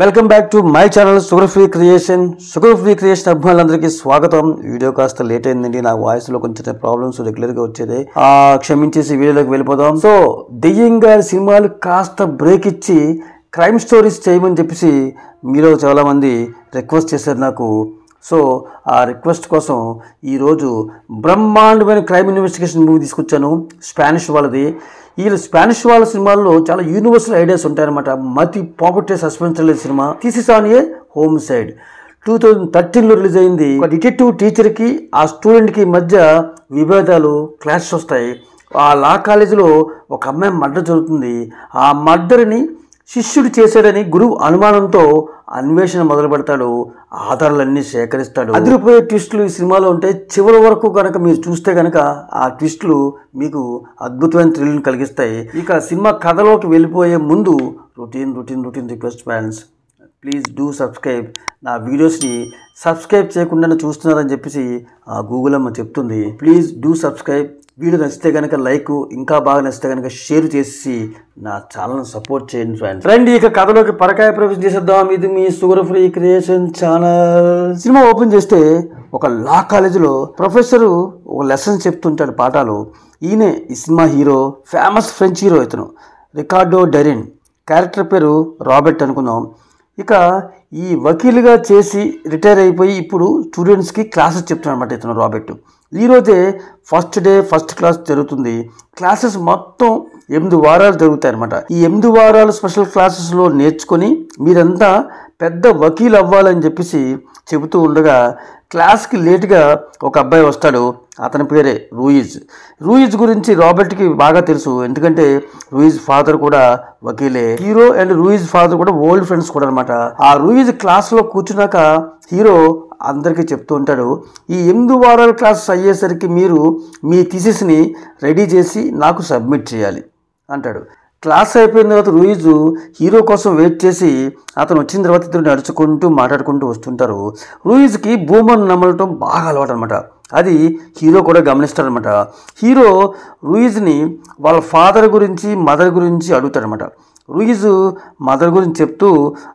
Welcome back to my channel sugar free creation sugar free creation అభిమానులందరికీ స్వాగతం. Video కాస్త late అయిందండి. నా వాయిస్లో కొంచెం ప్రాబ్లమ్స్ రెగ్యులర్గా వచ్చేది. ఆ క్షమించేసి వీడియోలోకి వెళ్ళిపోదాం. సో దెయ్యం గారి సినిమాలు కాస్త బ్రేక్ ఇచ్చి క్రైమ్ స్టోరీస్ చేయమని చెప్పేసి మీలో చాలా మంది రిక్వెస్ట్ చేశారు నాకు. సో ఆ రిక్వెస్ట్ కోసం ఈరోజు బ్రహ్మాండమైన క్రైమ్ ఇన్వెస్టిగేషన్ మూవీ తీసుకొచ్చాను. స్పానిష్ వాళ్ళది. వీళ్ళు స్పానిష్ వాళ్ళ సినిమాల్లో చాలా యూనివర్సల్ ఐడియాస్ ఉంటాయన్నమాట. మతి పోగొట్టే suspense thriller cinema. Thesis on a homicide two thousand థర్టీన్లో release అయింది. ఒక డిటెక్టివ్ టీచర్కి ఆ స్టూడెంట్కి మధ్య విభేదాలు క్లాష్ వస్తాయి. ఆ లా కాలేజీలో ఒక అమ్మాయి మర్డర్ జరుగుతుంది. ఆ మర్డర్ని శిష్యుడు చేశాడని గురువు అనుమానంతో అన్వేషణ మొదలు పెడతాడు ఆధారాలన్నీ సేకరిస్తాడు. అదిరిపోయే ట్విస్టులు ఈ సినిమాలో ఉంటే చివరి వరకు కనుక మీరు చూస్తే కనుక ఆ ట్విస్టులు మీకు అద్భుతమైన థ్రిల్ని కలిగిస్తాయి. ఇక సినిమా కథలోకి వెళ్ళిపోయే ముందు routine routine routine request fans please do subscribe. నా వీడియోస్ని సబ్స్క్రైబ్ చేయకుండా చూస్తున్నారని చెప్పేసి ఆ గూగుల్ అమ్మ చెప్తుంది. Please do subscribe. వీడియో నచ్చితే కనుక లైక్ ఇంకా బాగా నచ్చితే కనుక షేర్ చేసి నా ఛానల్ సపోర్ట్ చేయండి ఫ్రెండ్స్. రండి ఇక కథలోకి పరకాయ ప్రవేశం చేసేద్దాం. ఇది మీ sugar free creation channel cinema open చేస్తే ఒక లా కాలేజీలో ప్రొఫెసర్ ఒక లెసన్ చెప్తుంటాడు పాఠాలు. ఈయనే ఈ cinema hero famous French hero ఇతను రికార్డో డెరిన్. క్యారెక్టర్ పేరు రాబర్ట్ అనుకుందాం. ఇక ఈ వకీలుగా చేసి రిటైర్ అయిపోయి ఇప్పుడు స్టూడెంట్స్కి క్లాసెస్ చెప్తున్నాడు అనమాట ఇతను రాబర్ట్. ఈరోజే ఫస్ట్ డే ఫస్ట్ క్లాస్ జరుగుతుంది. క్లాసెస్ మొత్తం ఎనిమిది వారాలు జరుగుతాయి అనమాట ఈ ఎనిమిది వారాలు స్పెషల్ క్లాసెస్లో నేర్చుకొని మీరంతా పెద్ద వకీల్ అవ్వాలని చెప్పేసి చెబుతూ ఉండగా క్లాస్కి లేట్గా ఒక అబ్బాయి వస్తాడు. అతని పేరే రూయిజ్. రూయిజ్ గురించి రాబర్ట్కి బాగా తెలుసు. ఎందుకంటే రూయిజ్ ఫాదర్ కూడా వకీలే. హీరో అండ్ రూయిజ్ ఫాదర్ కూడా ఓల్డ్ ఫ్రెండ్స్ కూడా అనమాట ఆ రూయిజ్ క్లాస్లో కూర్చున్నాక హీరో అందరికీ చెప్తూ ఉంటాడు ఈ ఎనిమిది వారాల క్లాసెస్ అయ్యేసరికి మీరు మీ థీసిస్ని రెడీ చేసి నాకు సబ్మిట్ చేయాలి అంటాడు. క్లాస్ అయిపోయిన తర్వాత రూయిజు హీరో కోసం వెయిట్ చేసి అతను వచ్చిన తర్వాత ఇద్దరు నడుచుకుంటూ మాట్లాడుకుంటూ వస్తుంటారు. రూయిజ్కి భూమన్ నమ్మలటం బాగా అలవాటు అనమాట అది హీరో కూడా గమనిస్తాడనమాట హీరో రూయిజ్ని వాళ్ళ ఫాదర్ గురించి మదర్ గురించి అడుగుతాడనమాట రూయిజ్ మదర్ గురించి చెప్తూ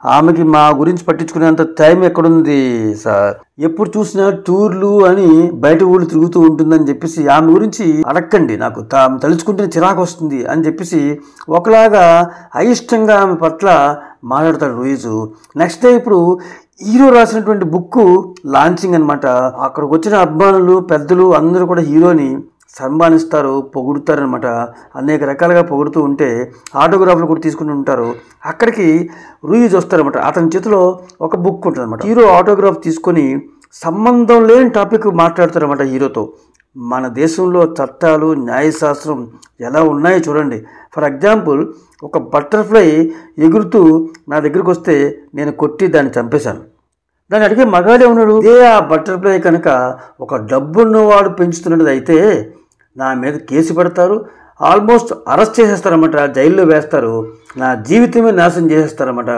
ఆమెకి మా గురించి పట్టించుకునేంత టైం ఎక్కడుంది సార్? ఎప్పుడు చూసినా టూర్లు అని బయట ఊళ్ళు తిరుగుతూ ఉంటుందని చెప్పేసి ఆమె గురించి అడక్కండి నాకు. తాము తలుచుకుంటే చిరాకు వస్తుంది అని చెప్పేసి ఒకలాగా అయిష్టంగా ఆమె పట్ల మాట్లాడతాడు రూయిజు. నెక్స్ట్ డే ఇప్పుడు హీరో రాసినటువంటి బుక్ లాంచింగ్ అనమాట అక్కడికి వచ్చిన అభిమానులు పెద్దలు అందరూ కూడా హీరోని సన్మానిస్తారు పొగుడుతారనమాట అనేక రకాలుగా పొగుడుతూ ఉంటే ఆటోగ్రాఫ్లు కూడా తీసుకుంటూ ఉంటారు. అక్కడికి రూయిజ్ వస్తారనమాట అతని చేతిలో ఒక బుక్ ఉంటుందన్నమాట. హీరో ఆటోగ్రాఫ్ తీసుకొని సంబంధం లేని టాపిక్ మాట్లాడతారన్నమాట హీరోతో. మన దేశంలో చట్టాలు న్యాయశాస్త్రం ఎలా ఉన్నాయో చూడండి. ఫర్ ఎగ్జాంపుల్ ఒక బటర్ఫ్లై ఎగురుతూ నా దగ్గరికి వస్తే నేను కొట్టి దాన్ని చంపేశాను. దాన్ని అడిగే మగాడే ఉన్నాడు ఏ ఆ బటర్ఫ్లై కనుక ఒక డబ్బున్నవాడు పెంచుతున్నది అయితే నా మీద కేసు పెడతారు. ఆల్మోస్ట్ అరెస్ట్ చేసేస్తారన్నమాట. జైల్లో వేస్తారు. నా జీవితమే నాశనం చేసేస్తారన్నమాట.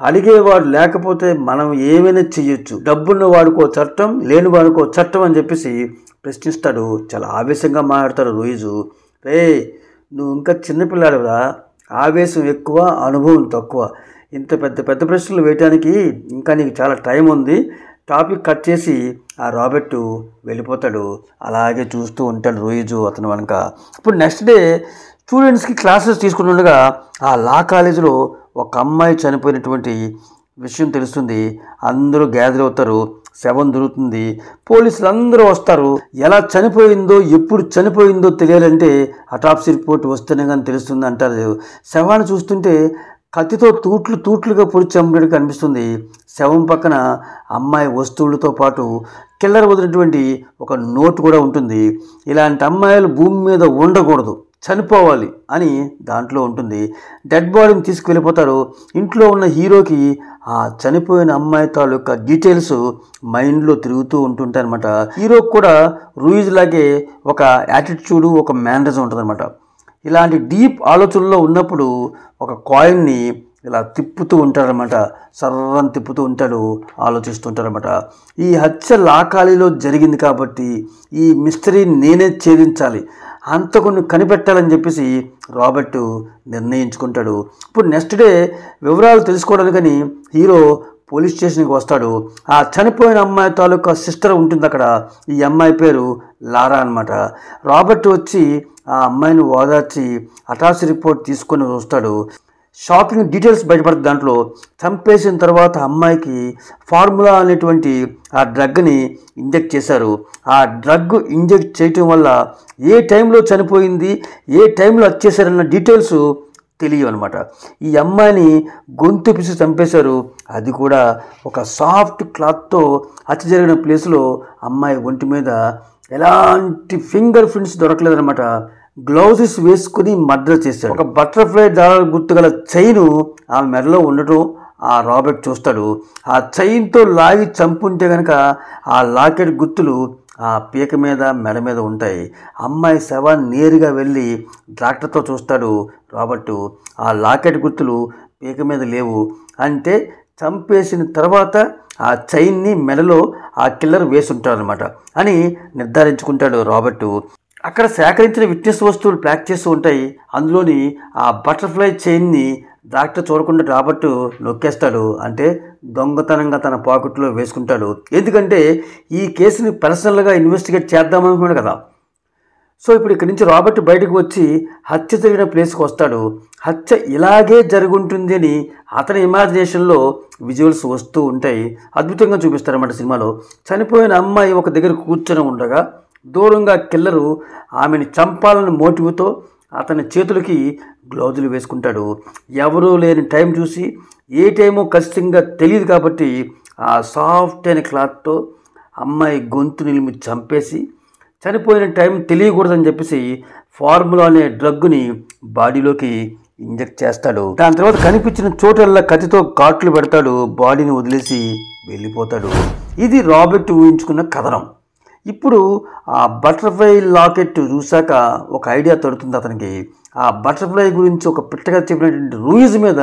అడిగేవాడు లేకపోతే మనం ఏమైనా చేయొచ్చు. డబ్బున్న వాడుకో చట్టం లేని వాడుకో చట్టం అని చెప్పేసి ప్రశ్నిస్తాడు. చాలా ఆవేశంగా మాట్లాడతాడు రోజు రే నువ్వు ఇంకా చిన్నపిల్లాడురా ఆవేశం ఎక్కువ అనుభవం తక్కువ. ఇంత పెద్ద పెద్ద ప్రశ్నలు వేయటానికి ఇంకా నీకు చాలా టైం ఉంది. టాపిక్ కట్ చేసి ఆ రాబర్ట్ వెళ్ళిపోతాడు. అలాగే చూస్తూ ఉంటాడు రోజు అతను వెనక. ఇప్పుడు నెక్స్ట్ డే స్టూడెంట్స్కి క్లాసెస్ తీసుకుంటుండగా ఆ లా కాలేజీలో ఒక అమ్మాయి చనిపోయినటువంటి విషయం తెలుస్తుంది. అందరూ గ్యాదర్ అవుతారు. శవం దొరుకుతుంది. పోలీసులు అందరూ వస్తారు. ఎలా చనిపోయిందో ఎప్పుడు చనిపోయిందో తెలియాలంటే అటాప్సీ రిపోర్ట్ వస్తేనే కానీ తెలుస్తుంది అంటారు. శవాన్ని చూస్తుంటే కత్తితో తూట్లు తూట్లుగా పొడిచి చంపినట్టు కనిపిస్తుంది. శవం పక్కన అమ్మాయి వస్తువులతో పాటు కిల్లర్ వదిలినటువంటి ఒక నోట్ కూడా ఉంటుంది. ఇలాంటి అమ్మాయిలు భూమి మీద ఉండకూడదు. చనిపోవాలి అని దాంట్లో ఉంటుంది. డెడ్ బాడీని తీసుకువెళ్ళిపోతారు. ఇంట్లో ఉన్న హీరోకి ఆ చనిపోయిన అమ్మాయి తాలూకా డీటెయిల్స్ మైండ్లో తిరుగుతూ ఉంటుంటాయి అనమాట హీరోకి కూడా రూయిజ్ లాగే ఒక యాటిట్యూడ్ ఒక మేనరిజం ఉంటుందన్నమాట. ఇలాంటి డీప్ ఆలోచనలో ఉన్నప్పుడు ఒక కాయిన్ని ఇలా తిప్పుతూ ఉంటాడనమాట. సర్రం తిప్పుతూ ఉంటాడు ఆలోచిస్తుంటాడనమాట ఈ హత్య లాకాలిలో జరిగింది కాబట్టి ఈ మిస్టరీ నేనే ఛేదించాలి. అంతకుని కనిపెట్టాలని చెప్పేసి రాబర్ట్ నిర్ణయించుకుంటాడు. ఇప్పుడు నెక్స్ట్ డే వివరాలు తెలుసుకోవడానికని హీరో పోలీస్ స్టేషన్కి వస్తాడు. ఆ చనిపోయిన అమ్మాయి తాలూకా సిస్టర్ ఉంటుంది అక్కడ. ఈ అమ్మాయి పేరు లారా అనమాట రాబర్ట్ వచ్చి ఆ అమ్మాయిని ఓదార్చి అటాచ్ రిపోర్ట్ తీసుకొని వస్తాడు. షాపింగ్ డీటెయిల్స్ బయటపడుతుంది దాంట్లో. చంపేసిన తర్వాత అమ్మాయికి ఫార్ములా అనేటువంటి ఆ డ్రగ్ని ఇంజెక్ట్ చేశారు. ఆ డ్రగ్ ఇంజెక్ట్ చేయటం వల్ల ఏ టైంలో చనిపోయింది ఏ టైంలో వచ్చేసారన్న డీటెయిల్స్ తెలియవు అనమాట ఈ అమ్మాయిని గొంతు పిసి చంపేశారు. అది కూడా ఒక సాఫ్ట్ క్లాత్తో హత్య జరిగిన ప్లేస్లో అమ్మాయి ఒంటి మీద ఎలాంటి ఫింగర్ ప్రింట్స్ దొరకలేదన్నమాట. గ్లౌజెస్ వేసుకుని మర్డర్ చేశాడు. ఒక బటర్ఫ్లై దారాలు గుర్తుగల చైను ఆమె మెడలో ఉండటం ఆ రాబర్ట్ చూస్తాడు. ఆ చైన్తో లాగి చంపుంటే కనుక ఆ లాకెట్ గుర్తులు ఆ పీక మీద మెడ మీద ఉంటాయి. అమ్మాయి శవాన్ని నేరుగా వెళ్ళి డాక్టర్తో చూస్తాడు రాబర్టు. ఆ లాకెట్ గుర్తులు పీక మీద లేవు అంటే చంపేసిన తర్వాత ఆ చైన్ని మెడలో ఆ కిల్లర్ వేసుంటాడనమాట అని నిర్ధారించుకుంటాడు రాబర్టు. అక్కడ సేకరించిన విట్నెస్ వస్తువులు ప్యాక్ చేస్తూ ఉంటాయి. అందులోని ఆ బటర్ఫ్లై చైన్ని డాక్టర్ చూడకుండా రాబర్టు నొక్కేస్తాడు. అంటే దొంగతనంగా తన పాకెట్లో వేసుకుంటాడు. ఎందుకంటే ఈ కేసుని పర్సనల్గా ఇన్వెస్టిగేట్ చేద్దామనుకున్నాడు కదా. సో ఇప్పుడు ఇక్కడి నుంచి రాబర్ట్ బయటకు వచ్చి హత్య జరిగిన ప్లేస్కి వస్తాడు. హత్య ఇలాగే జరుగుంటుంది అని అతని ఇమాజినేషన్లో విజువల్స్ వస్తూ ఉంటాయి. అద్భుతంగా చూపిస్తారన్నమాట సినిమాలో. చనిపోయిన అమ్మాయి ఒక దగ్గర కూర్చొని ఉండగా దూరంగా కిల్లరు ఆమెను చంపాలని మోటివ్తో అతని చేతులకి గ్లౌజులు వేసుకుంటాడు. ఎవరూ లేని టైం చూసి ఏ టైమో ఖచ్చితంగా తెలియదు కాబట్టి ఆ సాఫ్ట్ అయిన క్లాత్తో అమ్మాయి గొంతు నిలిమి చంపేసి చనిపోయిన టైం తెలియకూడదని చెప్పేసి ఫార్ములా అనే డ్రగ్ని బాడీలోకి ఇంజెక్ట్ చేస్తాడు. దాని తర్వాత కనిపించిన చోటల్లా కత్తితో కాట్లు పెడతాడు బాడీని వదిలేసి వెళ్ళిపోతాడు. ఇది రాబర్ట్ ఊహించుకున్న కథనం. ఇప్పుడు ఆ బటర్ఫ్లై లాకెట్ చూశాక ఒక ఐడియా తడుతుంది అతనికి. ఆ బటర్ఫ్లై గురించి ఒక పిట్టగా చెప్పినటువంటి రూయిజ్ మీద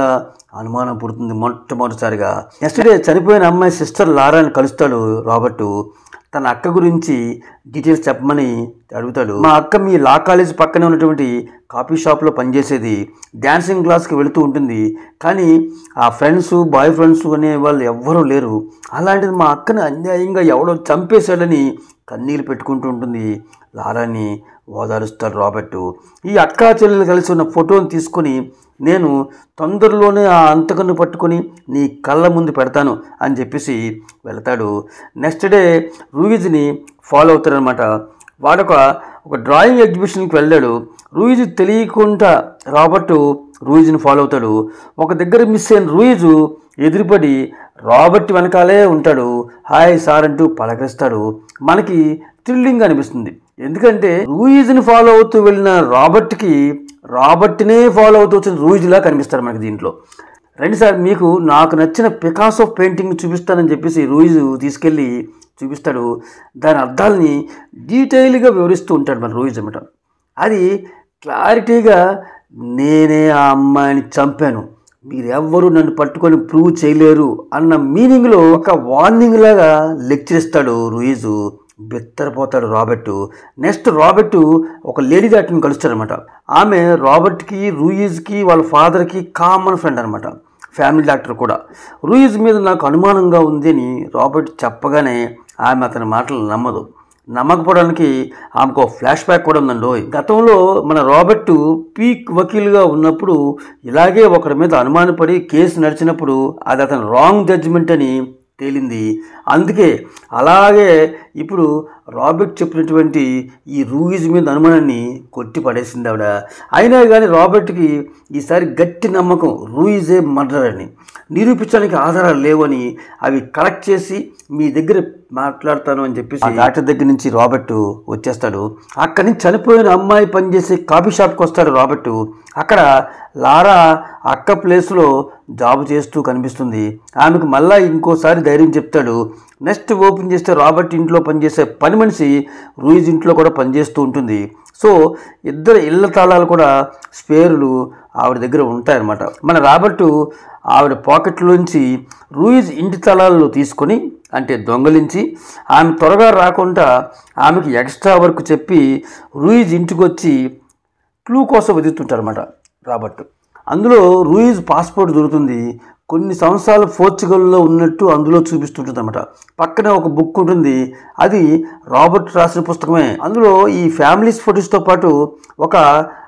అనుమానం పుడుతుంది మొట్టమొదటిసారిగా. నెక్స్ట్ డే చనిపోయిన అమ్మాయి సిస్టర్ లారాని కలుస్తాడు రాబర్టు. తన అక్క గురించి డీటెయిల్స్ చెప్పమని అడుగుతాడు. మా అక్క మీ లా కాలేజ్ పక్కనే ఉన్నటువంటి కాఫీ షాప్లో పనిచేసేది. డ్యాన్సింగ్ క్లాస్కి వెళుతూ ఉంటుంది. కానీ ఆ ఫ్రెండ్స్ బాయ్ ఫ్రెండ్స్ అనే వాళ్ళు ఎవ్వరూ లేరు. అలాంటిది మా అక్కని అన్యాయంగా ఎవడో చంపేశాడని కన్నీళ్ళు పెట్టుకుంటూ ఉంటుంది లారాని. ఓదారుస్తాడు రాబర్టు. ఈ అక్కా చెల్లెలు కలిసి ఉన్న ఫోటోని తీసుకొని నేను తొందరలోనే ఆ అంతకన్ను పట్టుకొని నీ కళ్ళ ముందు పెడతాను అని చెప్పేసి వెళ్తాడు. నెక్స్ట్ డే రూయిజ్ని ఫాలో అవుతాడనమాట వాడొక ఒక డ్రాయింగ్ ఎగ్జిబిషన్కి వెళ్ళాడు. రూయిజ్ తెలియకుండా రాబర్టు రూయిజ్ని ఫాలో అవుతాడు. ఒక దగ్గర మిస్ అయిన రూయిజు ఎదురుపడి రాబర్ట్ వెనకాలే ఉంటాడు. హాయ్ సార్ అంటూ పలకరిస్తాడు. మనకి థ్రిల్లింగ్ అనిపిస్తుంది. ఎందుకంటే రూయిజ్ని ఫాలో అవుతూ వెళ్ళిన రాబర్ట్కి రాబర్ట్నే ఫాలో అవుతూ వచ్చిన రూయిజ్లా కనిపిస్తారు మనకి దీంట్లో. రండి సార్ మీకు నాకు నచ్చిన పికాసో పెయింటింగ్ చూపిస్తానని చెప్పేసి రూయిజ్ తీసుకెళ్ళి చూపిస్తాడు. దాని అర్థాలని డీటెయిల్గా వివరిస్తూ ఉంటాడు మన రూయిజ్ అనమాట అది క్లారిటీగా నేనే ఆ అమ్మాయిని చంపాను. మీరెవ్వరూ నన్ను పట్టుకొని ప్రూవ్ చేయలేరు అన్న మీనింగ్లో ఒక వార్నింగ్ లాగా లెక్చర్ ఇస్తాడు రూయిజు. బెత్తరపోతాడు రాబర్టు. నెక్స్ట్ రాబర్టు ఒక లేడీ డాక్టర్ని కలుస్తాడనమాట. ఆమె రాబర్ట్కి రూయిజ్కి వాళ్ళ ఫాదర్కి కామన్ ఫ్రెండ్ అనమాట. ఫ్యామిలీ డాక్టర్ కూడా. రూయిజ్ మీద నాకు అనుమానంగా ఉంది అని రాబర్ట్ చెప్పగానే ఆమె అతని మాటలు నమ్మదు. నమ్మకపోవడానికి ఆమెకు ఫ్లాష్ బ్యాక్ కూడా ఉందండి. గతంలో మన రాబర్ట్ పీక్ వకీల్గా ఉన్నప్పుడు ఇలాగే ఒకరి మీద అనుమానపడి కేసు నడిచినప్పుడు అది అతని రాంగ్ జడ్జిమెంట్ అని తేలింది. అందుకే అలాగే ఇప్పుడు రాబర్ట్ చెప్పినటువంటి ఈ రూయిజ్ మీద అనుమానాన్ని కొట్టి పడేసింది ఆవిడ. అయినా కానీ రాబర్ట్కి ఈసారి గట్టి నమ్మకం రూయిజే మర్డర్ అని నిరూపించడానికి ఆధారాలు లేవని అవి కలెక్ట్ చేసి మీ దగ్గర మాట్లాడతాను అని చెప్పేసి డాక్టర్ దగ్గర నుంచి రాబర్ట్ వచ్చేస్తాడు. అక్కడి నుంచి చనిపోయిన అమ్మాయి పనిచేసే కాఫీ షాప్కి వస్తాడు రాబర్ట్. అక్కడ లారా అక్క ప్లేస్లో జాబ్ చేస్తూ కనిపిస్తుంది. ఆమెకు మళ్ళా ఇంకోసారి ధైర్యం చెప్తాడు. నెక్స్ట్ ఓపెన్ చేస్తే రాబర్ట్ ఇంట్లో పనిచేసే పని మనిషి రూయిజ్ ఇంట్లో కూడా పనిచేస్తూ ఉంటుంది. సో ఇద్దరు ఇళ్ళ తాళాలు కూడా స్పేర్లు ఆవిడ దగ్గర ఉంటాయన్నమాట. మన రాబర్టు ఆవిడ పాకెట్లోంచి రూయిజ్ ఇంటి తాళాలు తీసుకొని అంటే దొంగలించి ఆమె త్వరగా రాకుండా ఆమెకి ఎక్స్ట్రా వర్క్ చెప్పి రూయిజ్ ఇంటికి వచ్చి క్లూ కోసం వెతుకుతుంటారన్నమాట రాబర్ట్. అందులో రూయిజ్ పాస్పోర్ట్ దొరుకుతుంది. కొన్ని సంవత్సరాలు పోర్చుగల్లో ఉన్నట్టు అందులో చూపిస్తుంటుంది అనమాట పక్కనే ఒక బుక్ ఉంటుంది అది రాబర్ట్ రాసిన పుస్తకమే. అందులో ఈ ఫ్యామిలీస్ ఫొటోస్తో పాటు ఒక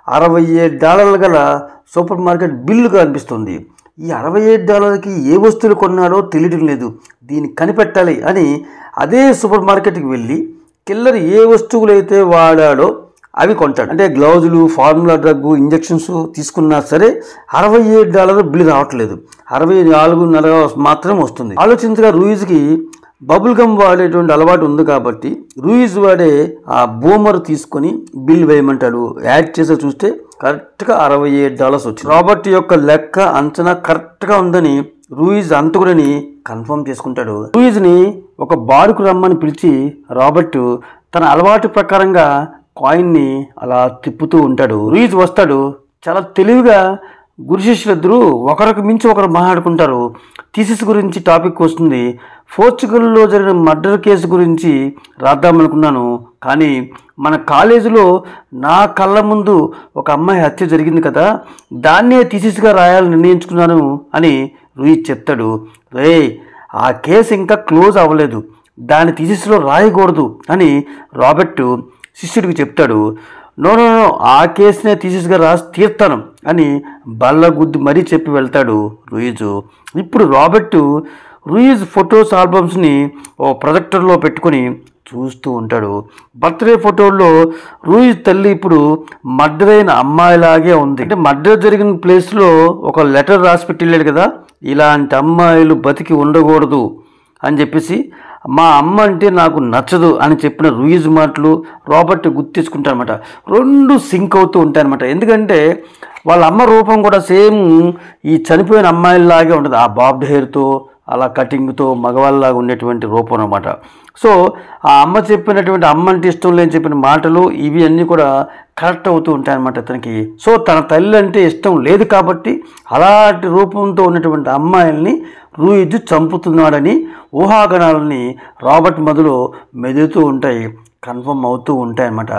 అరవై ఏడు డాలర్ల గల సూపర్ మార్కెట్ బిల్లు కనిపిస్తుంది. ఈ అరవై ఏడు డాలర్కి ఏ వస్తువులు కొన్నాడో తెలియడం లేదు. దీన్ని కనిపెట్టాలి అని అదే సూపర్ మార్కెట్కి వెళ్ళి కిల్లర్ ఏ వస్తువులైతే వాడాడో అవి కొంటాడు. అంటే గ్లౌజులు ఫార్ములా డ్రగ్ ఇంజెక్షన్స్ తీసుకున్నా సరే అరవై ఏడు డాలర్ బిల్ రావట్లేదు. అరవై నాలుగున్నర మాత్రం వస్తుంది. ఆలోచించగా రూయిజ్కి బబుల్ గమ్ వాడేటువంటి అలవాటు ఉంది కాబట్టి రూయిజ్ వాడే ఆ బూమర్ తీసుకొని బిల్ వేయమంటాడు. యాడ్ చేసి చూస్తే కరెక్ట్గా అరవై ఏడు డాలర్స్ వచ్చింది. రాబర్ట్ యొక్క లెక్క అంచనా కరెక్ట్గా ఉందని రూయిజ్ అంతకుడని కన్ఫర్మ్ చేసుకుంటాడు. రూయిజ్ని ఒక బారుకు రమ్మని పిలిచి రాబర్ట్ తన అలవాటు ప్రకారంగా కాయిన్ని అలా తిప్పుతూ ఉంటాడు. రుయిజ్ వస్తాడు. చాలా తెలివిగా గురు శిష్యులిద్దరూ ఒకరికి మించి ఒకరు మాట్లాడుకుంటారు. థీసిస్ గురించి టాపిక్ వస్తుంది. పోర్చుగల్లో జరిగిన మర్డర్ కేసు గురించి రాద్దామనుకున్నాను కానీ మన కాలేజీలో నా కళ్ళ ముందు ఒక అమ్మాయి హత్య జరిగింది కదా దాన్నే థీసిస్గా రాయాలని నిర్ణయించుకున్నాను అని రుయిజ్ చెప్తాడు. రే ఆ కేసు ఇంకా క్లోజ్ అవ్వలేదు. దాని థీసిస్లో రాయకూడదు అని రాబర్ట్ శిష్యుడికి చెప్తాడు నో నో నో ఆ కేసునే తీసేసిగా రాసి తీర్తాను అని బల్లగుద్ది మరీ చెప్పి వెళ్తాడు రూయిజు. ఇప్పుడు రాబర్ట్ రూయిజ్ ఫొటోస్ ఆల్బమ్స్ని ఓ ప్రొజెక్టర్లో పెట్టుకొని చూస్తూ ఉంటాడు. బర్త్డే ఫోటోల్లో రూయిజ్ తల్లి ఇప్పుడు మర్డర్ అయిన అమ్మాయిలాగే ఉంది. అంటే మర్డర్ జరిగిన ప్లేస్లో ఒక లెటర్ రాసి పెట్టి వెళ్ళాడు కదా? ఇలాంటి అమ్మాయిలు బతికి ఉండకూడదు. అని చెప్పేసి మా అమ్మ అంటే నాకు నచ్చదు అని చెప్పిన రూయిజ్ మాటలు రాబర్ట్ గుర్తించుకుంటారనమాట రెండు సింక్ అవుతూ ఉంటాయన్నమాట. ఎందుకంటే వాళ్ళ అమ్మ రూపం కూడా సేమ్ ఈ చనిపోయిన అమ్మాయిలాగే ఉంటుంది. ఆ బాబ్డ్ హెయిర్తో అలా కటింగ్తో మగవాళ్ళలాగా ఉండేటువంటి రూపం అనమాట సో ఆ అమ్మ చెప్పినటువంటి అమ్మ అంటే ఇష్టం లేని చెప్పిన మాటలు ఇవి అన్నీ కూడా కరెక్ట్ అవుతూ ఉంటాయన్నమాట అతనికి. సో తన తల్లి అంటే ఇష్టం లేదు కాబట్టి అలాంటి రూపంతో ఉన్నటువంటి అమ్మాయిల్ని రూయిద్దు చంపుతున్నాడని ఊహాగణాలని రాబర్ట్ మొదలు మెదులుతూ ఉంటాయి. కన్ఫర్మ్ అవుతూ ఉంటాయన్నమాట.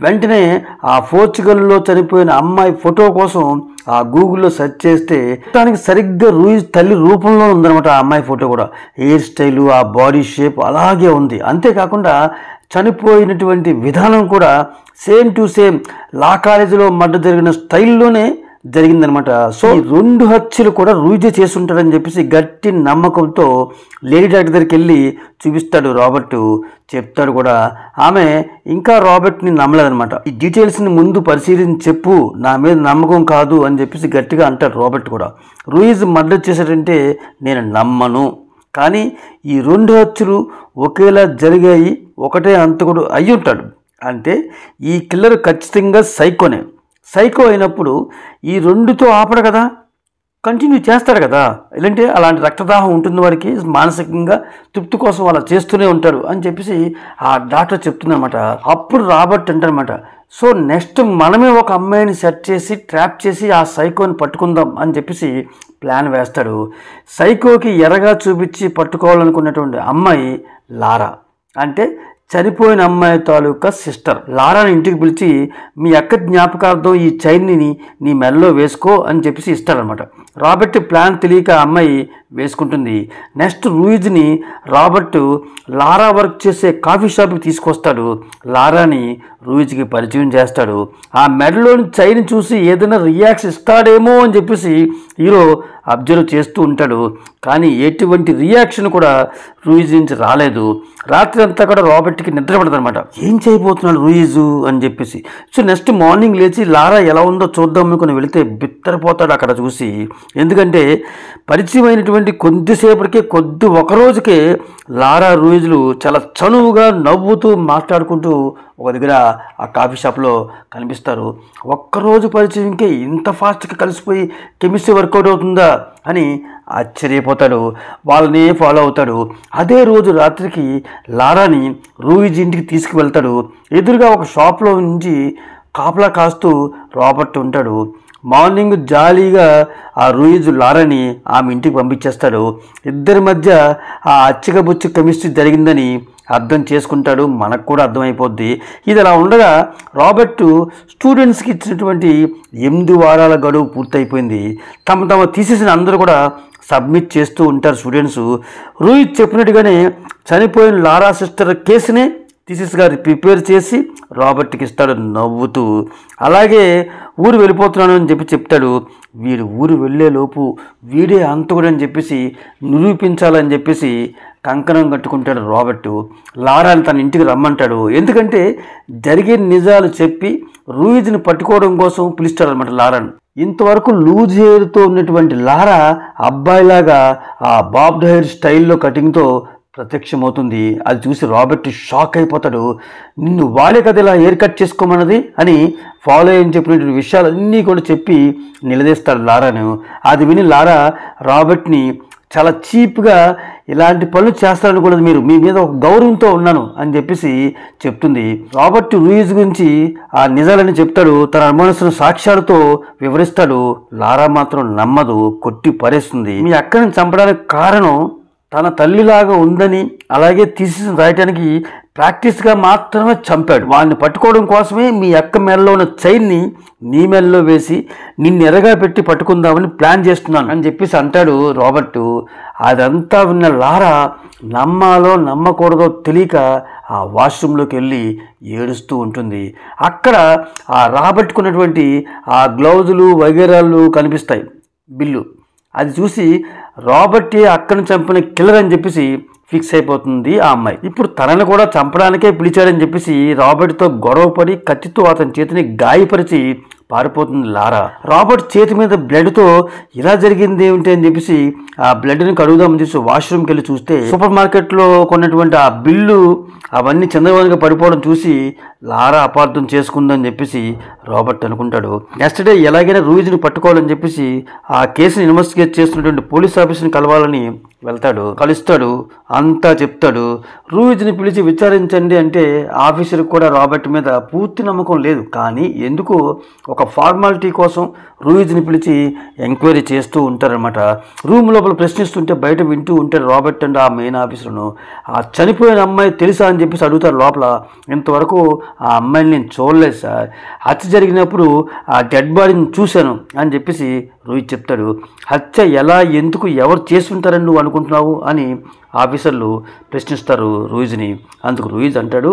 వెంటనే ఆ పోర్చుగల్లో చనిపోయిన అమ్మాయి ఫోటో కోసం ఆ గూగుల్లో సెర్చ్ చేస్తే దానికి సరిగ్గా రూయిజ్ తల్లి రూపంలో ఉందన్నమాట ఆ అమ్మాయి ఫోటో కూడా. హెయిర్ స్టైలు ఆ బాడీ షేప్ అలాగే ఉంది. అంతేకాకుండా చనిపోయినటువంటి విధానం కూడా సేమ్ టు సేమ్ లా కాలేజీలో మడ్డ జరిగిన స్టైల్లోనే జరిగిందనమాట. సో రెండు హత్యలు కూడా రూజే చేస్తుంటాడని చెప్పేసి గట్టి నమ్మకంతో లేడీ డాక్టర్ దగ్గరికి వెళ్ళి చూపిస్తాడు రాబర్ట్. చెప్తాడు కూడా. ఆమె ఇంకా రాబర్ట్ని నమ్మలేదనమాట. ఈ డీటెయిల్స్ని ముందు పరిశీలించి చెప్పు నా మీద నమ్మకం కాదు అని చెప్పేసి గట్టిగా అంటాడు రాబర్ట్ కూడా. రూయిజ్ మర్డర్ చేశాడంటే నేను నమ్మను. కానీ ఈ రెండు హత్యలు ఒకేలా జరిగాయి ఒకటే అంతకుడు అయి ఉంటాడు అంటే ఈ కిల్లర్ ఖచ్చితంగా సైకోనే. సైకో అయినప్పుడు ఈ రెండుతో ఆపడు కదా. కంటిన్యూ చేస్తారు కదా. ఇలాంటి అలాంటి రక్తదాహం ఉంటుంది వారికి మానసికంగా తృప్తి కోసం అలా చేస్తూనే ఉంటారు అని చెప్పేసి ఆ డాక్టర్ చెప్తుందనమాట అప్పుడు రాబర్ట్ అంటారనమాట సో నెక్స్ట్ మనమే ఒక అమ్మాయిని సెట్ చేసి ట్రాప్ చేసి ఆ సైకోని పట్టుకుందాం అని చెప్పేసి ప్లాన్ వేస్తాడు. సైకోకి ఎరగా చూపించి పట్టుకోవాలనుకున్నటువంటి అమ్మాయి లారా. అంటే చనిపోయిన అమ్మాయి తాలూకా సిస్టర్. లారాని ఇంటికి పిలిచి మీ అక్క జ్ఞాపకార్థం ఈ చైన్ని నీ మెల్లో వేసుకో అని చెప్పేసి ఇస్తాడనమాట. రాబర్ట్ ప్లాన్ తెలియక అమ్మాయి వేసుకుంటుంది. నెక్స్ట్ రూయిజ్ని రాబర్ట్ లారా వర్క్ చేసే కాఫీ షాప్కి తీసుకొస్తాడు. లారాని రూయిజ్కి పరిచయం చేస్తాడు. ఆ మెడలోని చైన్ చూసి ఏదైనా రియాక్షన్ ఇస్తాడేమో అని చెప్పేసి హీరో అబ్జర్వ్ చేస్తూ ఉంటాడు. కానీ ఎటువంటి రియాక్షన్ కూడా రూయిజ్ నుంచి రాలేదు. రాత్రి అంతా కూడా రాబర్ట్కి నిద్రపడదనమాట ఏం చేయబోతున్నాడు రూయిజు అని చెప్పేసి. సో నెక్స్ట్ మార్నింగ్ లేచి లారా ఎలా ఉందో చూద్దాం అనుకుని వెళితే బిత్తరపోతాడు అక్కడ చూసి. ఎందుకంటే పరిచయమైనటువంటి కొద్దిసేపటికే కొద్ది ఒక రోజుకే లారా రూయిజులు చాలా చనువుగా నవ్వుతూ మాట్లాడుకుంటూ ఒక దగ్గర ఆ కాఫీ షాప్లో కనిపిస్తారు. ఒక్కరోజు పరిచయంకే ఇంత ఫాస్ట్గా కలిసిపోయి కెమిస్ట్రీ వర్కౌట్ అవుతుందా? అని ఆశ్చర్యపోతాడు. వాళ్ళని ఫాలో అవుతాడు. అదే రోజు రాత్రికి లారాని రూయిజ్ ఇంటికి తీసుకువెళ్తాడు. ఎదురుగా ఒక షాప్లో నుంచి కాపలా కాస్తూ రాబర్ట్ ఉంటాడు. మార్నింగ్ జాలీగా ఆ రూయిజ్ లారాని ఆమె ఇంటికి పంపించేస్తాడు. ఇద్దరి మధ్య ఆ అచ్చకబుచ్చి కెమిస్ట్రీ జరిగిందని అర్థం చేసుకుంటాడు. మనకు కూడా అర్థమైపోద్ది. ఇది అలా ఉండగా రాబర్ట్ స్టూడెంట్స్కి ఇచ్చినటువంటి ఎనిమిది వారాల గడువు పూర్తయిపోయింది. తమ తమ తీసేసిన అందరూ కూడా సబ్మిట్ చేస్తూ ఉంటారు స్టూడెంట్స్. రూయిజ్ చెప్పినట్టుగానే చనిపోయిన లారా సిస్టర్ కేసునే థీసిస్ గారు ప్రిపేర్ చేసి రాబర్ట్కి ఇస్తాడు నవ్వుతూ అలాగే ఊరు వెళ్ళిపోతున్నాను అని చెప్పి చెప్తాడు. వీడు ఊరు వెళ్ళేలోపు వీడే అంతకుడు అని చెప్పేసి నిరూపించాలని చెప్పేసి కంకణం కట్టుకుంటాడు రాబర్టు. లారాని తన ఇంటికి రమ్మంటాడు. ఎందుకంటే జరిగే నిజాలు చెప్పి రూయిజ్ని పట్టుకోవడం కోసం పిలుస్తాడు అనమాట లారాను. ఇంతవరకు లూజ్ హెయిర్తో ఉన్నటువంటి లారా అబ్బాయిలాగా ఆ బాబ్ హెయిర్ స్టైల్లో కటింగ్తో ప్రత్యక్షమవుతుంది. అది చూసి రాబర్ట్ షాక్ అయిపోతాడు. నిన్ను వాళ్ళే కదా ఇలా హెయిర్ కట్ చేసుకోమన్నది? అని ఫాలో అని చెప్పినటువంటి విషయాలన్నీ కూడా చెప్పి నిలదీస్తాడు లారాను. అది విని లారా రాబర్ట్ని చాలా చీప్గా ఇలాంటి పనులు చేస్తారనుకున్నది మీరు మీ మీద ఒక గౌరవంతో ఉన్నాను అని చెప్పేసి చెప్తుంది. రాబర్ట్ రూయిజ్ గురించి ఆ నిజాలని చెప్తాడు. తన అనుమానిస్తున్న సాక్ష్యాలతో వివరిస్తాడు. లారా మాత్రం నమ్మదు కొట్టి పరేస్తుంది. మీ అక్కని చంపడానికి కారణం తన తల్లిలాగా ఉందని అలాగే తీసి రాయటానికి ప్రాక్టీస్గా మాత్రమే చంపాడు. వాడిని పట్టుకోవడం కోసమే మీ అక్క మెడలో ఉన్న చైన్ని నీ మెడలో వేసి నిన్ను ఎరగా పెట్టి పట్టుకుందామని ప్లాన్ చేస్తున్నాను అని చెప్పేసి అంటాడు రాబర్టు. అదంతా విన్న లారా నమ్మాలో నమ్మకూడదో తెలియక ఆ వాష్రూమ్లోకి వెళ్ళి ఏడుస్తూ ఉంటుంది. అక్కడ ఆ రాబట్టుకున్నటువంటి ఆ గ్లౌజులు వగేరాలు కనిపిస్తాయి. బిల్లు. అది చూసి రాబర్ట్ అక్కను చంపిన కిల్లర్ అని చెప్పేసి ఫిక్స్ అయిపోతుంది ఆ అమ్మాయి. ఇప్పుడు తనని కూడా చంపడానికే పిలిచాడని చెప్పేసి రాబర్ట్తో గొడవపడి కత్తితో అతని చేతిని గాయపరిచి పారిపోతుంది లారా. రాబర్ట్ చేతి మీద బ్లడ్తో ఇలా జరిగింది ఏమిటి అని చెప్పేసి ఆ బ్లడ్ని కడుగుదామని చెప్పి వాష్రూమ్కి వెళ్ళి చూస్తే సూపర్ మార్కెట్లో కొన్నటువంటి ఆ బిల్లు అవన్నీ చంద్రబాబుగా పడిపోవడం చూసి లారా అపార్థం చేసుకుందని చెప్పేసి రాబర్ట్ అనుకుంటాడు. నెక్స్ట్ డే ఎలాగైనా రూయిజ్ని పట్టుకోవాలని చెప్పేసి ఆ కేసుని ఇన్వెస్టిగేట్ చేస్తున్నటువంటి పోలీస్ ఆఫీస్ని కలవాలని వెళ్తాడు కలుస్తాడు అంతా చెప్తాడు. రూయిజ్ని పిలిచి విచారించండి అంటే ఆఫీసర్కి కూడా రాబర్ట్ మీద పూర్తి నమ్మకం లేదు. కానీ ఎందుకు ఒక ఫార్మాలిటీ కోసం రూయిజ్ని పిలిచి ఎంక్వైరీ చేస్తూ ఉంటారనమాట రూమ్ లోపల ప్రశ్నిస్తుంటే బయట వింటూ ఉంటారు రాబర్ట్ అండ్ ఆ మెయిన్ ఆఫీసర్ను ఆ చనిపోయిన అమ్మాయి తెలుసా? అని చెప్పేసి అడుగుతారు లోపల. ఇంతవరకు ఆ అమ్మాయిని నేను చూడలేదు సార్. హత్య జరిగినప్పుడు ఆ డెడ్ బాడీని చూశాను అని చెప్పేసి రోహిత్ చెప్తాడు హత్య ఎలా ఎందుకు ఎవరు చేస్తుంటారని నువ్వు అనుకుంటున్నావు? అని ఆఫీసర్లు ప్రశ్నిస్తారు రూయిజ్ని అందుకు రూయిజ్ అంటాడు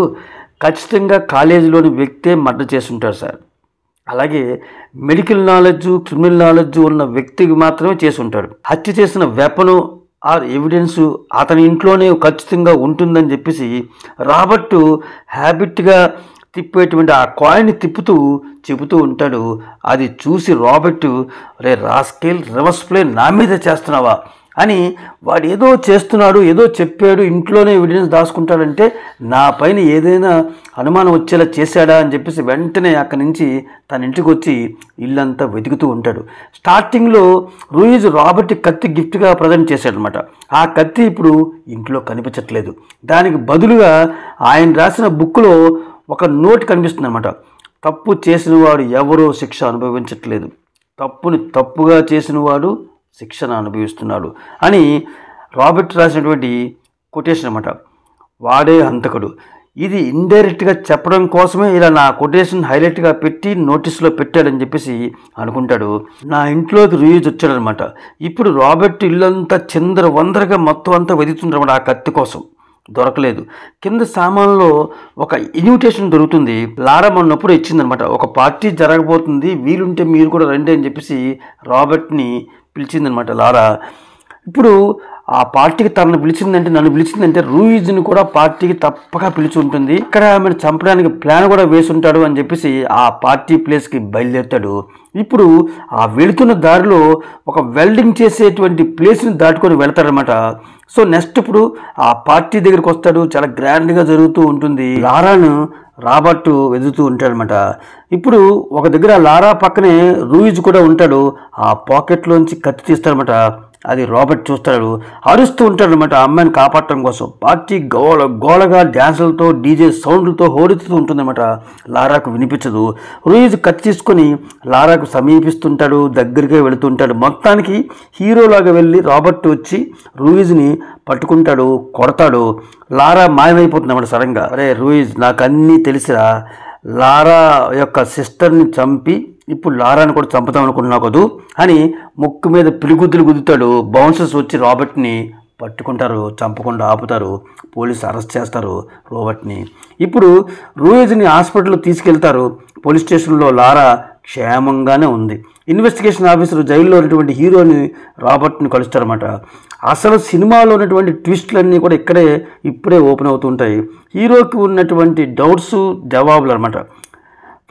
ఖచ్చితంగా కాలేజీలోని వ్యక్తే మర్డర్ చేస్తుంటారు సార్. అలాగే మెడికల్ నాలెడ్జ్ క్రిమినల్ నాలెడ్జ్ ఉన్న వ్యక్తికి మాత్రమే చేసి ఉంటాడు హత్య చేసిన వెపను ఆర్ ఎవిడెన్స్ అతని ఇంట్లోనే ఖచ్చితంగా ఉంటుందని చెప్పేసి రాబర్టు హ్యాబిట్గా తిప్పేటువంటి ఆ కాయిన్ని తిప్పుతూ చెబుతూ ఉంటాడు. అది చూసి రాబర్ట్ రే రాస్కేల్ రివర్స్ ప్లే నా మీద చేస్తున్నావా? అని వాడు ఏదో చేస్తున్నాడు ఏదో చెప్పాడు ఇంట్లోనే ఎవిడెన్స్ దాచుకుంటాడంటే నా పైన ఏదైనా అనుమానం వచ్చేలా చేశాడా? అని చెప్పేసి వెంటనే అక్కడి నుంచి తన ఇంటికి వచ్చి ఇల్లంతా వెతుకుతూ ఉంటాడు. స్టార్టింగ్లో రూయిజ్ రాబర్ట్ కత్తి గిఫ్ట్గా ప్రజెంట్ చేశాడనమాట ఆ కత్తి ఇప్పుడు ఇంట్లో కనిపించట్లేదు. దానికి బదులుగా ఆయన రాసిన బుక్లో ఒక నోటి కనిపిస్తుంది అనమాట తప్పు చేసిన వాడు ఎవరో శిక్ష అనుభవించట్లేదు. తప్పుని తప్పుగా చేసిన వాడు శిక్షను అనుభవిస్తున్నాడు అని రాబర్ట్ రాసినటువంటి కొటేషన్ అనమాట వాడే హంతకుడు. ఇది ఇండైరెక్ట్గా చెప్పడం కోసమే ఇలా నా కొటేషన్ హైలైట్గా పెట్టి నోటీస్లో పెట్టాడని చెప్పేసి అనుకుంటాడు. నా ఇంట్లోకి రియూజ్ వచ్చాడనమాట ఇప్పుడు రాబర్ట్ ఇల్లంతా చిందర వందరగా మొత్తం అంతా వెతుకుతుంటారన్నమాట ఆ కత్తి కోసం. దొరకలేదు. కింద సామాన్లో ఒక ఇన్విటేషన్ దొరుకుతుంది. లారా మొన్నప్పుడు ఇచ్చిందనమాట. ఒక పార్టీ జరగబోతుంది వీలుంటే మీరు కూడా రండి అని చెప్పేసి రాబర్ట్ని పిలిచిందనమాట లారా. ఇప్పుడు ఆ పార్టీకి తనను పిలిచిందంటే నన్ను పిలిచిందంటే రూయిజ్ని కూడా పార్టీకి తప్పక పిలిచి ఉంటుంది. ఇక్కడ ఆమెను చంపడానికి ప్లాన్ కూడా వేసి ఉంటాడు అని చెప్పేసి ఆ పార్టీ ప్లేస్కి బయలుదేరుతాడు. ఇప్పుడు ఆ వెళుతున్న దారిలో ఒక వెల్డింగ్ చేసేటువంటి ప్లేస్ని దాటుకొని వెళ్తాడనమాట. సో నెక్స్ట్ ఇప్పుడు ఆ పార్టీ దగ్గరికి వస్తాడు చాలా గ్రాండ్గా జరుగుతూ ఉంటుంది. లారాను రాబర్ట్ వెదుతూ ఉంటాడనమాట. ఇప్పుడు ఒక దగ్గర లారా పక్కనే రూయిజ్ కూడా ఉంటాడు ఆ పాకెట్లోంచి కత్తి తీస్తాడనమాట. అది రాబర్ట్ చూస్తాడు అరుస్తూ ఉంటాడు అనమాట ఆ అమ్మాయిని కాపాడటం కోసం పార్టీ గోల గోలగా డ్యాన్సులతో డీజే సౌండ్లతో హోరెత్తుతూ ఉంటుందన్నమాట. లారాకు వినిపించదు. రూయిజ్ కత్తి తీసుకొని లారాకు సమీపిస్తుంటాడు దగ్గరికే వెళుతుంటాడు. మొత్తానికి హీరోలాగా వెళ్ళి రాబర్ట్ వచ్చి రూయిజ్ని పట్టుకుంటాడు కొడతాడు. లారా మాయమైపోతుందన్నమాట సడన్గా. అరే రూయిజ్ నాకు అన్నీ తెలిసిరా. లారా యొక్క సిస్టర్ని చంపి ఇప్పుడు లారాని కూడా చంపుతాం అనుకున్నా కదూ? అని ముక్కు మీద పిలుగుద్దులు గుద్దుతాడు. బౌన్సర్స్ వచ్చి రాబర్ట్ని పట్టుకుంటారు చంపకుండా ఆపుతారు. పోలీసు అరెస్ట్ చేస్తారు రోబర్ట్ని. ఇప్పుడు రూయిజ్ని హాస్పిటల్లో తీసుకెళ్తారు. పోలీస్ స్టేషన్లో లారా క్షేమంగానే ఉంది. ఇన్వెస్టిగేషన్ ఆఫీసర్ జైల్లో ఉన్నటువంటి హీరోని రాబర్ట్ని కలుస్తారన్నమాట. అసలు సినిమాలో ఉన్నటువంటి ట్విస్ట్లన్నీ కూడా ఇక్కడే ఇప్పుడే ఓపెన్ అవుతుంటాయి. హీరోకి ఉన్నటువంటి డౌట్స్ జవాబులు అనమాట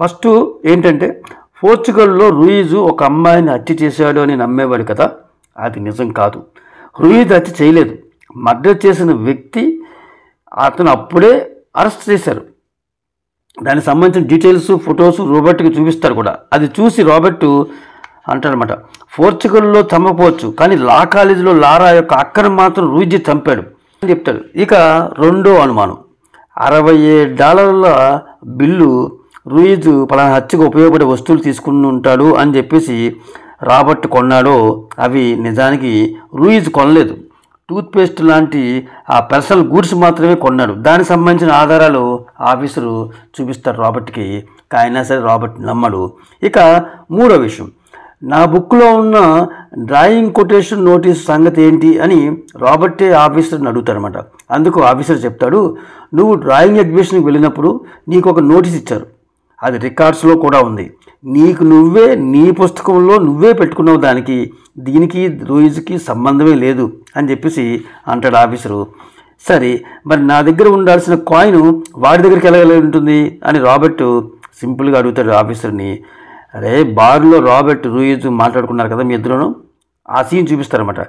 ఫస్ట్ ఏంటంటే పోర్చుగల్లో రూయిజు ఒక అమ్మాయిని హత్య చేశాడు అని నమ్మేవాడు కదా? అది నిజం కాదు. రూయిజ్ హత్య చేయలేదు. మర్డర్ చేసిన వ్యక్తి అతను అప్పుడే అరెస్ట్ చేశారు. దానికి సంబంధించిన డీటెయిల్స్ ఫొటోస్ రోబర్ట్కి చూపిస్తారు కూడా. అది చూసి రాబర్ట్ అంటాడనమాట పోర్చుగల్లో చంపకపోవచ్చు కానీ లా కాలేజీలో లారా యొక్క అక్కను మాత్రం రూజి చంపాడు అని చెప్తాడు. ఇక రెండో అనుమానం. అరవై ఏడు డాలర్ల బిల్లు రూయిజ్ పలానా హత్యకు ఉపయోగపడే వస్తువులు తీసుకుని ఉంటాడు అని చెప్పేసి రాబర్ట్ కొన్నాడో అవి నిజానికి రూయిజ్ కొనలేదు. టూత్పేస్ట్ లాంటి ఆ పర్సనల్ గూడ్స్ మాత్రమే కొన్నాడు. దానికి సంబంధించిన ఆధారాలు ఆఫీసరు చూపిస్తారు రాబర్ట్కి. అయినా సరే రాబర్ట్ నమ్మడు. ఇక మూడో విషయం. నా బుక్లో ఉన్న డ్రాయింగ్ కొటేషన్ నోటీస్ సంగతి ఏంటి అని రాబర్టే ఆఫీసర్ని అడుగుతారనమాట అందుకు ఆఫీసర్ చెప్తాడు నువ్వు డ్రాయింగ్ ఎగ్జిబిషన్కి వెళ్ళినప్పుడు నీకు ఒక నోటీస్ ఇచ్చారు. అది రికార్డ్స్లో కూడా ఉంది. నీకు నువ్వే నీ పుస్తకంలో నువ్వే పెట్టుకున్నావు దానికి. దీనికి రూయిజ్కి సంబంధమే లేదు అని చెప్పేసి అంటాడు ఆఫీసరు. సరే మరి నా దగ్గర ఉండాల్సిన కాయిన్ వాడి దగ్గరికి ఎలా ఉంటుంది? అని రాబర్ట్ సింపుల్గా అడుగుతాడు ఆఫీసర్ని. అరే బార్లో రాబర్ట్ రూయిజ్ మాట్లాడుకున్నారు కదా మీ ఇద్దరును? ఆ సీన్ చూపిస్తారనమాట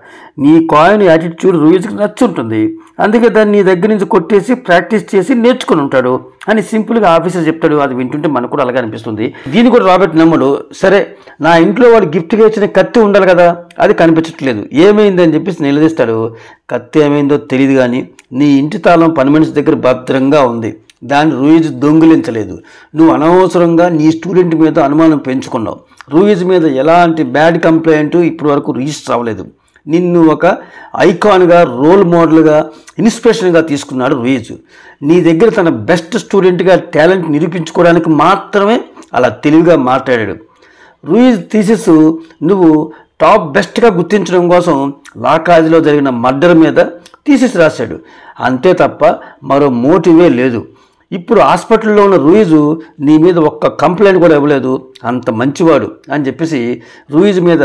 నీ కాయిన్ యాటిట్యూడ్ రూయిజ్కి నచ్చుంటుంది. అందుకే దాన్ని నీ దగ్గర నుంచి కొట్టేసి ప్రాక్టీస్ చేసి నేర్చుకుని ఉంటాడు అని సింపుల్గా ఆఫీసర్ చెప్తాడు. అది వింటుంటే మనకు కూడా అలాగే అనిపిస్తుంది. దీన్ని కూడా రాబర్ట్ నమ్ముడు సరే నా ఇంట్లో వాడు గిఫ్ట్గా ఇచ్చిన కత్తి ఉండాలి కదా అది కనిపించట్లేదు. ఏమైందని చెప్పేసి నిలదీస్తాడు. కత్తి ఏమైందో తెలియదు కానీ నీ ఇంటి తాళం పని మనిషి దగ్గర భద్రంగా ఉంది. దాన్ని రూయిజ్ దొంగిలించలేదు. నువ్వు అనవసరంగా నీ స్టూడెంట్ మీద అనుమానం పెంచుకున్నావు. రూయిజ్ మీద ఎలాంటి బ్యాడ్ కంప్లైంట్ ఇప్పటి వరకు రిజిస్టర్ అవ్వలేదు. నిన్ను ఒక ఐకాన్గా రోల్ మోడల్గా ఇన్స్పిరేషన్గా తీసుకున్నాడు రూయిజ్. నీ దగ్గర తన బెస్ట్ స్టూడెంట్గా టాలెంట్ నిరూపించుకోవడానికి మాత్రమే అలా తెలివిగా మాట్లాడాడు. రూయిజ్ థీసిస్ నువ్వు టాప్ బెస్ట్గా గుర్తించడం కోసం లా కాలేజీలో జరిగిన మర్డర్ మీద థీసిస్ రాశాడు. అంతే తప్ప మరో మోటివే లేదు. ఇప్పుడు హాస్పిటల్లో ఉన్న రూయిజు నీ మీద ఒక్క కంప్లైంట్ కూడా ఇవ్వలేదు. అంత మంచివాడు అని చెప్పేసి రూయిజ్ మీద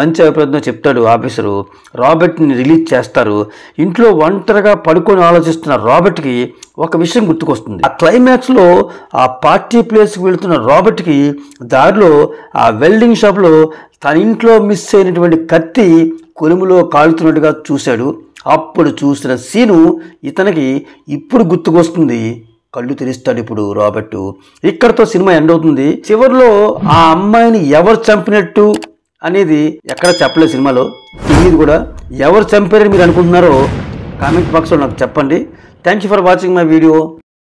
మంచి అభిప్రాయంతో చెప్తాడు ఆఫీసరు. రాబర్ట్ని రిలీజ్ చేస్తారు. ఇంట్లో ఒంటరిగా పడుకొని ఆలోచిస్తున్న రాబర్ట్కి ఒక విషయం గుర్తుకొస్తుంది. ఆ క్లైమాక్స్లో ఆ పార్టీ ప్లేస్కి వెళుతున్న రాబర్ట్కి దారిలో ఆ వెల్డింగ్ షాప్లో తన ఇంట్లో మిస్ అయినటువంటి కత్తి కొలుములో కాలుతున్నట్టుగా చూశాడు. అప్పుడు చూసిన సీను ఇతనికి ఇప్పుడు గుర్తుకొస్తుంది. కళ్ళు తెరిస్తాడు ఇప్పుడు రాబర్టు. ఇక్కడతో సినిమా ఎండ్ అవుతుంది. చివరిలో ఆ అమ్మాయిని ఎవరు చంపినట్టు అనేది ఎక్కడ చెప్పలేదు సినిమాలో. తెలియదు కూడా. ఎవరు చంపారని మీరు అనుకుంటున్నారో కామెంట్ బాక్స్లో నాకు చెప్పండి. Thank you for watching my video